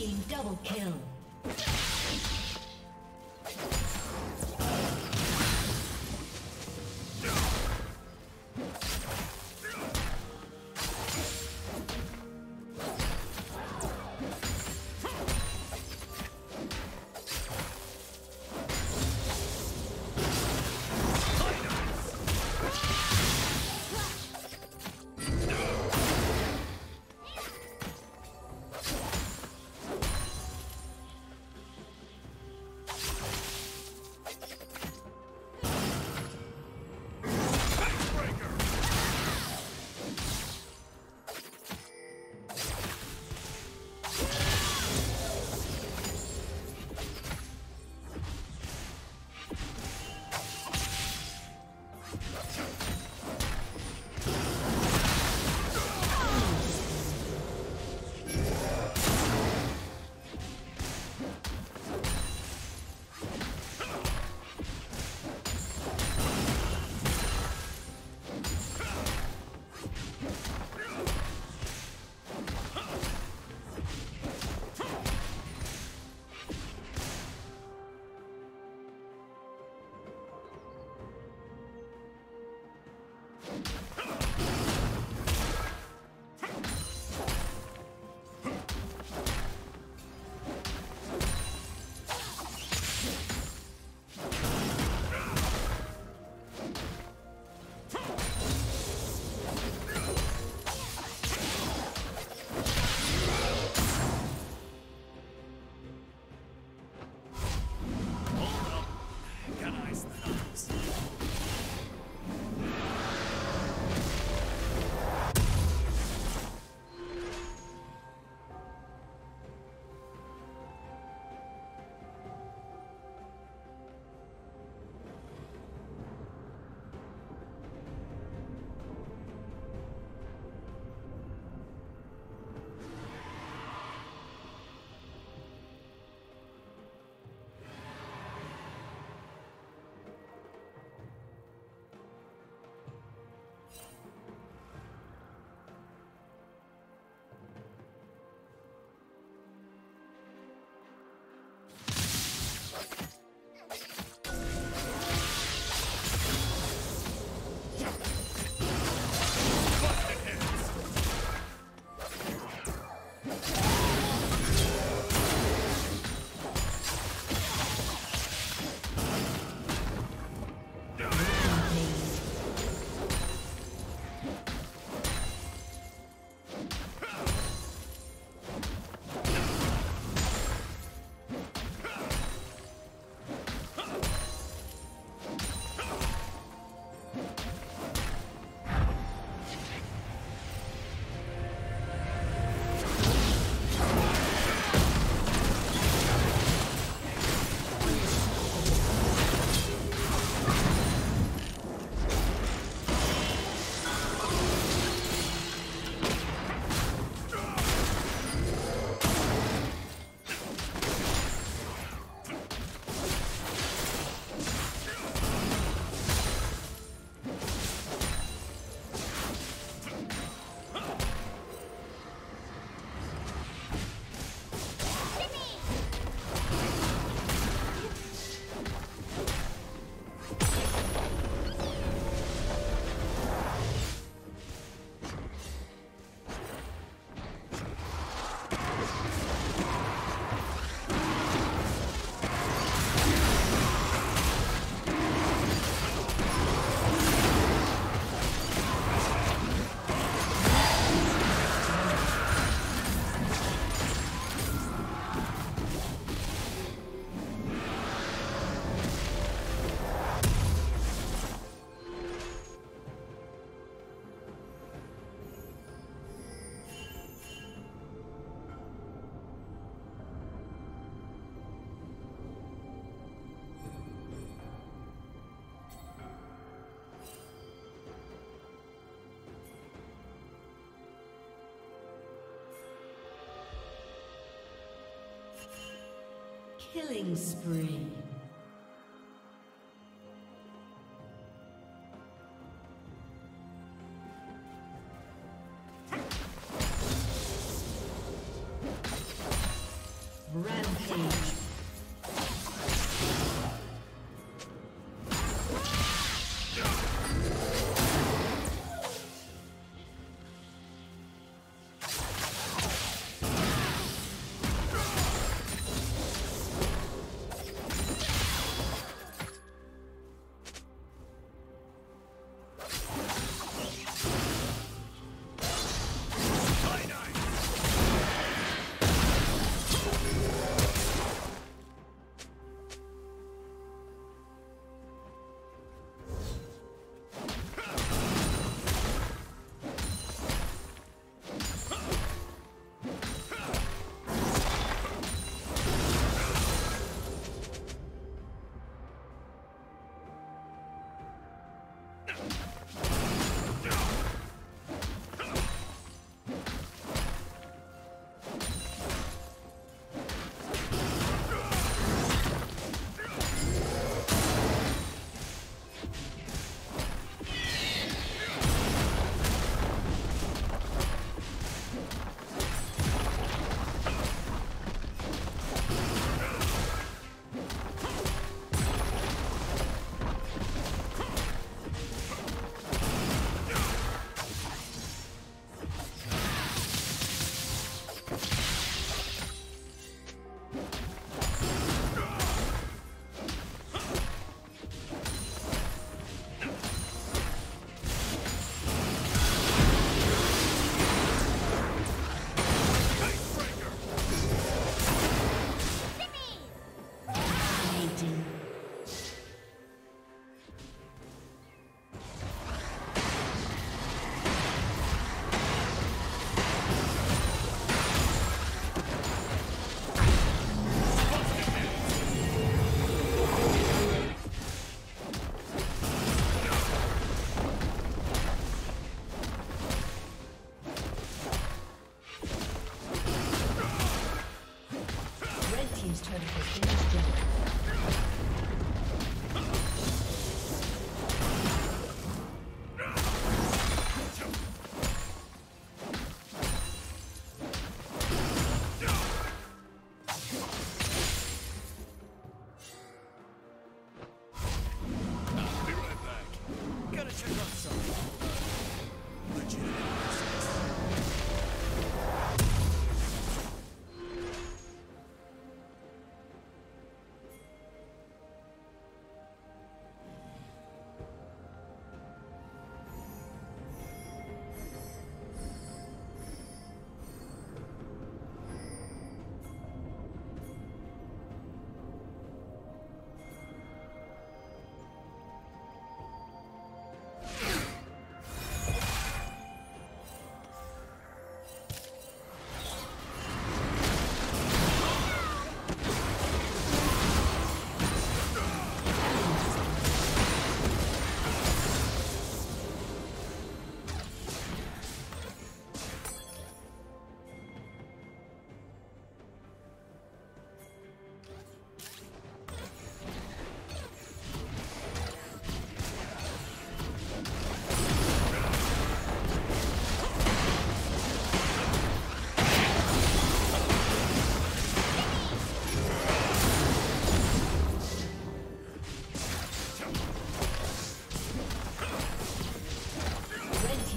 Double kill. Killing spree.